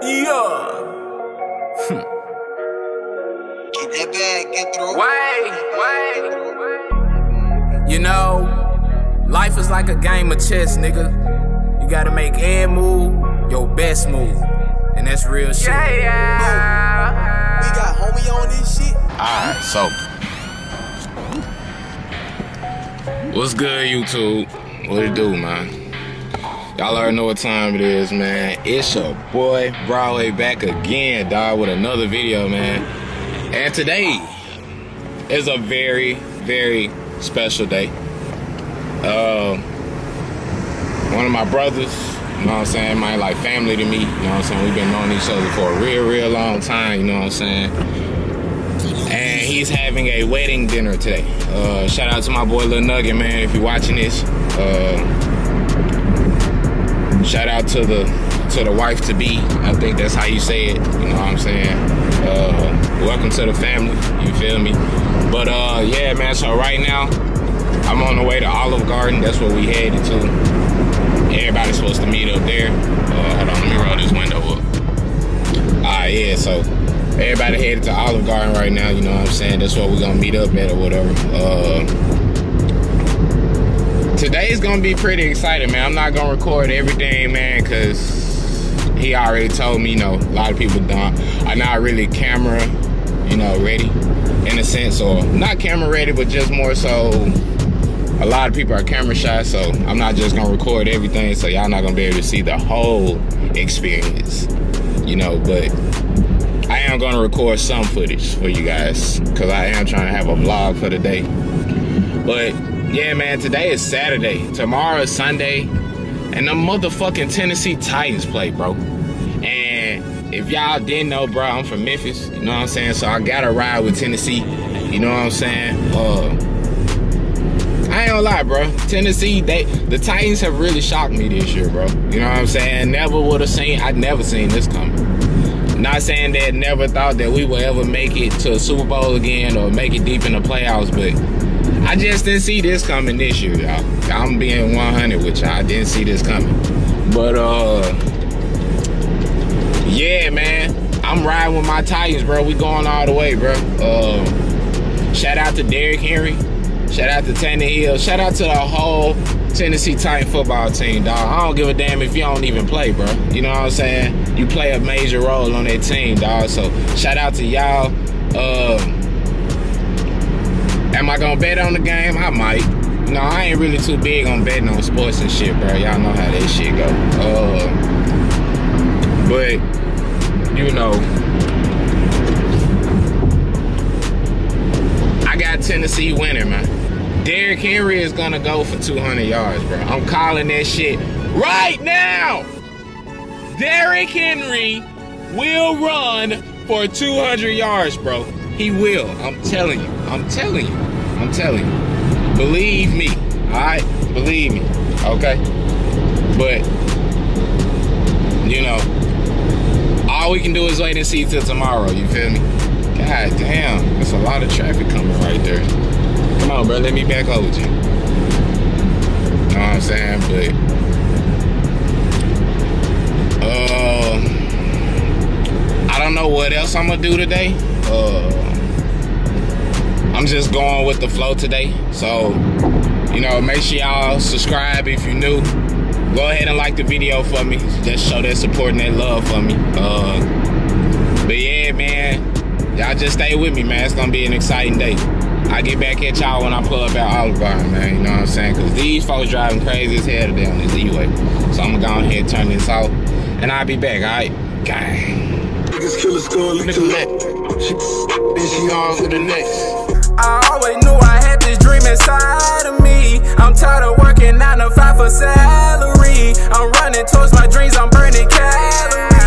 Yeah. Get that bag, get through. Wait, wait. You know, life is like a game of chess, nigga. You gotta make every move your best move. And that's real shit. Yeah, yeah. We got homie on this shit. Alright, so. What's good, YouTube? What it do, man? Y'all already know what time it is, man. It's your boy Broadway back again, dog, with another video, man. And today is a very, very special day. Uh, one of my brothers, you know what I'm saying, my like family to me, you know what I'm saying? We've been knowing each other for a real, real long time, you know what I'm saying? And he's having a wedding dinner today. Uh, shout out to my boy Lil Nugget, man, if you're watching this. Uh, shout out to the to the wife to be. I think that's how you say it. You know what I'm saying? Uh, welcome to the family. You feel me? But uh, yeah, man. So right now, I'm on the way to Olive Garden. That's where we headed to. Everybody's supposed to meet up there. Uh, hold on, let me roll this window up. Ah, yeah. So everybody headed to Olive Garden right now. You know what I'm saying? That's where we're gonna meet up at or whatever. Uh, today's gonna be pretty exciting, man. I'm not gonna record everything, man, cause he already told me, you know, a lot of people don't are not really camera, you know, ready in a sense, or not camera ready, but just more so. A lot of people are camera shy, so I'm not just gonna record everything, so y'all not gonna be able to see the whole experience, you know. But I am gonna record some footage for you guys, cause I am trying to have a vlog for the day. But yeah, man, today is Saturday. Tomorrow is Sunday. And the motherfucking Tennessee Titans play, bro. And if y'all didn't know, bro, I'm from Memphis. You know what I'm saying? So I gotta ride with Tennessee. You know what I'm saying? Uh I ain't gonna lie, bro. Tennessee, they the Titans have really shocked me this year, bro. You know what I'm saying? Never would have seen I'd never seen this coming. Not saying that never thought that we would ever make it to a Super Bowl again or make it deep in the playoffs, but I just didn't see this coming this year, y'all. I'm being 100 with y'all. I didn't see this coming. But, uh, yeah, man. I'm riding with my Titans, bro. We going all the way, bro. Uh, shout out to Derrick Henry. Shout out to Tannehill. Shout out to the whole Tennessee Titan football team, dog. I don't give a damn if you don't even play, bro. You know what I'm saying? You play a major role on that team, dog. So shout out to y'all. Uh, Am I gonna bet on the game? I might. No, I ain't really too big on betting on sports and shit, bro. Y'all know how that shit go. Uh, but you know, I got Tennessee winning, man. Derrick Henry is gonna go for 200 yards, bro. I'm calling that shit right now. Derrick Henry will run for 200 yards, bro. He will. I'm telling you. I'm telling you. I'm telling you. Believe me. Alright? Believe me. Okay? But, you know, all we can do is wait and see till tomorrow. You feel me? God damn. There's a lot of traffic coming right there. Come on, bro. Let me back over to you. Know what I'm saying? But, uh, I don't know what else I'm gonna do today. Uh, I'm just going with the flow today. So, you know, make sure y'all subscribe if you're new. Go ahead and like the video for me. Just show that support and that love for me. Uh, but yeah, man, y'all just stay with me, man. It's gonna be an exciting day. I get back at y'all when I pull up at Olive Garden, man. You know what I'm saying? Cause these folks driving crazy as hell today on this E-way. So I'm gonna go ahead and turn this off, and I'll be back. All right, gang. Niggas kill a story to let. She, then she on to the next. I always knew I had this dream inside of me. I'm tired of working nine to five for salary. I'm running towards my dreams, I'm burning calories.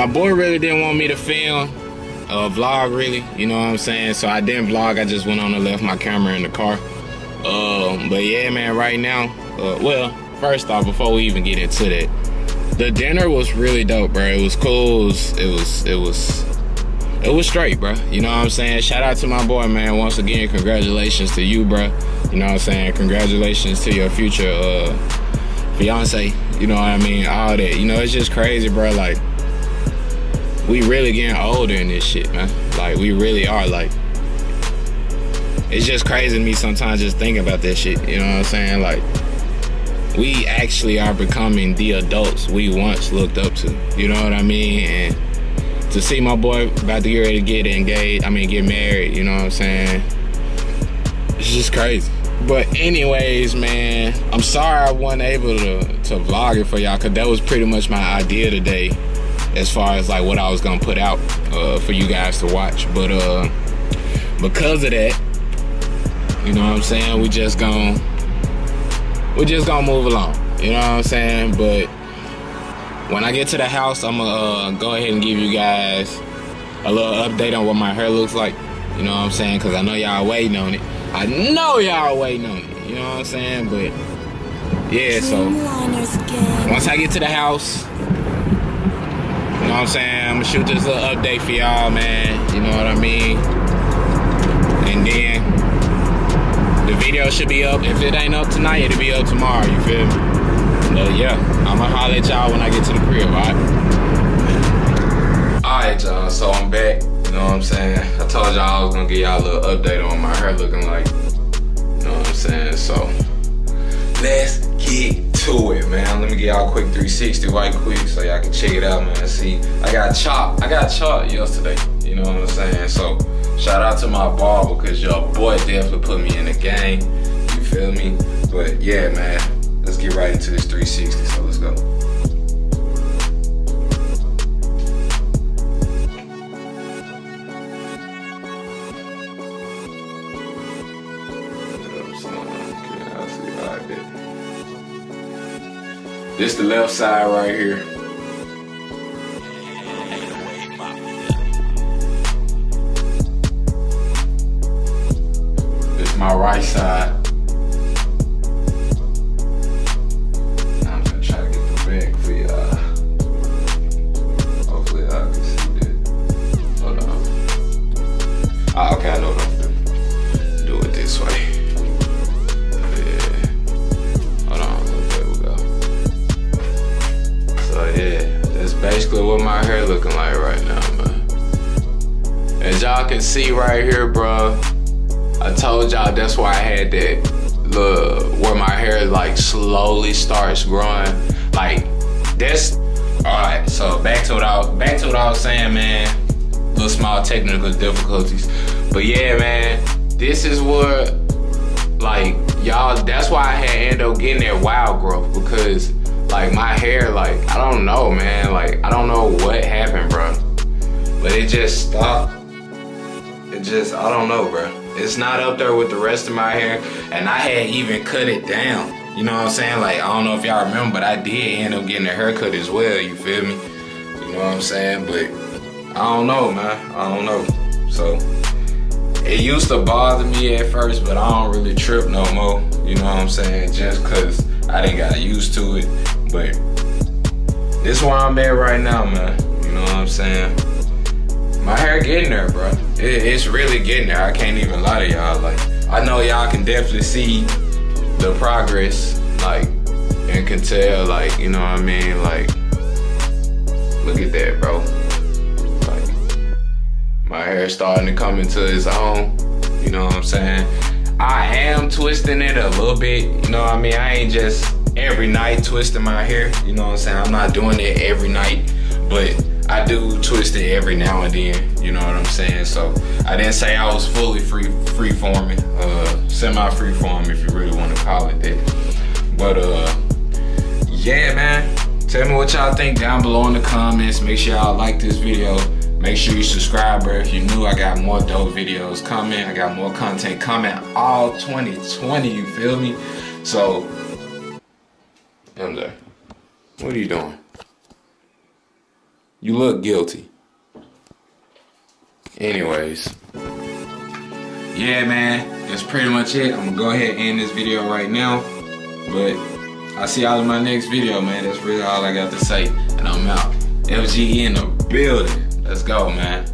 My boy really didn't want me to film a vlog, really. You know what I'm saying? So I didn't vlog. I just went on and left my camera in the car. Um, but yeah, man, right now, uh, well, first off, before we even get into that, the dinner was really dope, bro. It was cool. It was, it was, it was, it was straight, bro. You know what I'm saying? Shout out to my boy, man. Once again, congratulations to you, bro. You know what I'm saying? Congratulations to your future uh, fiance. You know what I mean? All that. You know, it's just crazy, bro. Like, we really getting older in this shit, man. Like, we really are. Like, it's just crazy to me sometimes just thinking about that shit. You know what I'm saying? Like, we actually are becoming the adults we once looked up to. You know what I mean? And to see my boy about to get ready to get engaged, I mean, get married, you know what I'm saying? It's just crazy. But anyways, man, I'm sorry I wasn't able to, to vlog it for y'all because that was pretty much my idea today as far as like what I was gonna put out uh, for you guys to watch. But uh, because of that, you know what I'm saying? We just gonna we just gonna move along. You know what I'm saying? But when I get to the house, I'm gonna uh, go ahead and give you guys a little update on what my hair looks like. You know what I'm saying? Cause I know y'all waiting on it. I know y'all waiting on it. You know what I'm saying? But yeah, so once I get to the house, know what I'm saying? I'm gonna shoot this little update for y'all, man. You know what I mean? And then the video should be up. If it ain't up tonight, it'll be up tomorrow. You feel me? But yeah, I'ma holler at y'all when I get to the crib, alright? Alright, y'all, so I'm back. You know what I'm saying? I told y'all I was gonna give y'all a little update on my hair looking like. You know what I'm saying? So let's get to it, man. Let me get y'all a quick 360 right quick so y'all can check it out, man. See, I got chopped. I got chopped yesterday. You know what I'm saying? So shout out to my barber because your boy definitely put me in the game. You feel me? But yeah, man. Let's get right into this 360. So let's go. This the left side right here. This my right side. Y'all can see right here, bro, I told y'all that's why I had that look where my hair like slowly starts growing. Like that's all right. So back to what I was, back to what I was saying, man. Little small technical difficulties, but yeah, man. This is what like y'all. That's why I had ended up getting that wild growth because like my hair, like I don't know, man. Like I don't know what happened, bro. But it just stopped. It just I don't know, bro. It's not up there with the rest of my hair, and I had even cut it down. You know what I'm saying? Like I don't know if y'all remember, but I did end up getting a haircut as well. You feel me? You know what I'm saying? But I don't know, man. I don't know. So it used to bother me at first, but I don't really trip no more. You know what I'm saying? Just cause I didn't got used to it. But this is where I'm at right now, man. You know what I'm saying? My hair getting there, bro. It, it's really getting there. I can't even lie to y'all. Like, I know y'all can definitely see the progress, like, and can tell, like, you know what I mean? Like, look at that, bro. Like, my hair starting to come into its own. You know what I'm saying? I am twisting it a little bit. You know what I mean? I ain't just every night twisting my hair. You know what I'm saying? I'm not doing it every night, but I do twist it every now and then. You know what I'm saying? So I didn't say I was fully free free forming, uh, semi free form if you really want to call it that. But uh, yeah, man. Tell me what y'all think down below in the comments. Make sure y'all like this video. Make sure you subscribe, bro. If you're new, I got more dope videos coming. I got more content coming all 2020, you feel me? So MJ, what are you doing? You look guilty. Anyways. Yeah, man, that's pretty much it. I'm gonna go ahead and end this video right now. But I'll see y'all in my next video, man. That's really all I got to say. And I'm out. FGE in the building. Let's go, man.